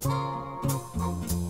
フフフ。